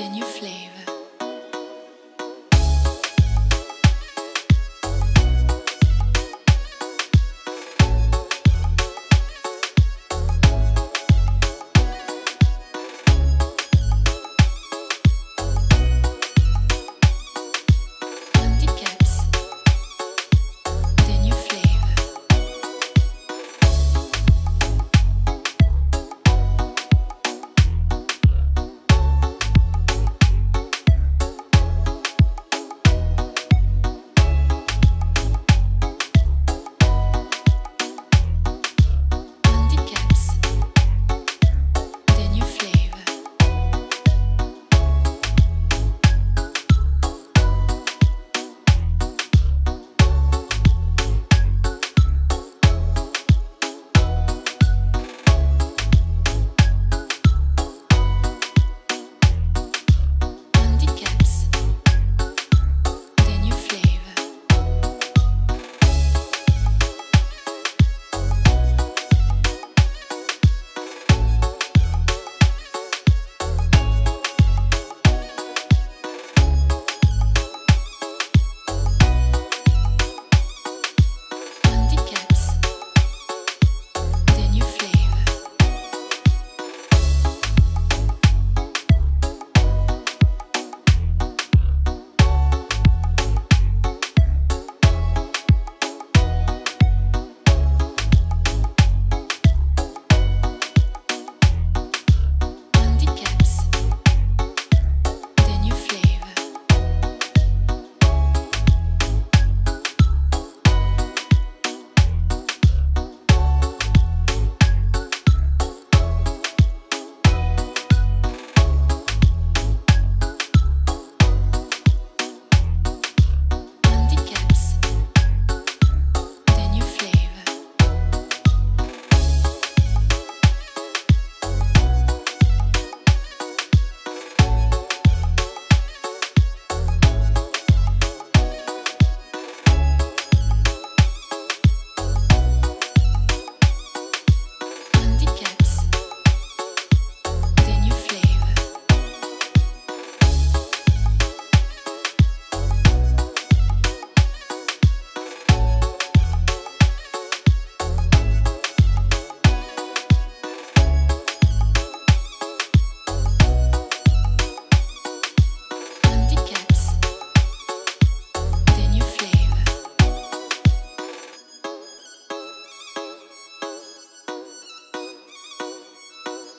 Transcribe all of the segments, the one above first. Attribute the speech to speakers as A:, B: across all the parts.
A: then you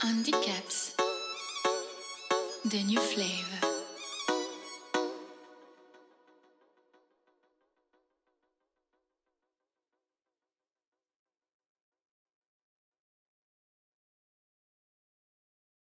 A: Handicaps. The new flavor.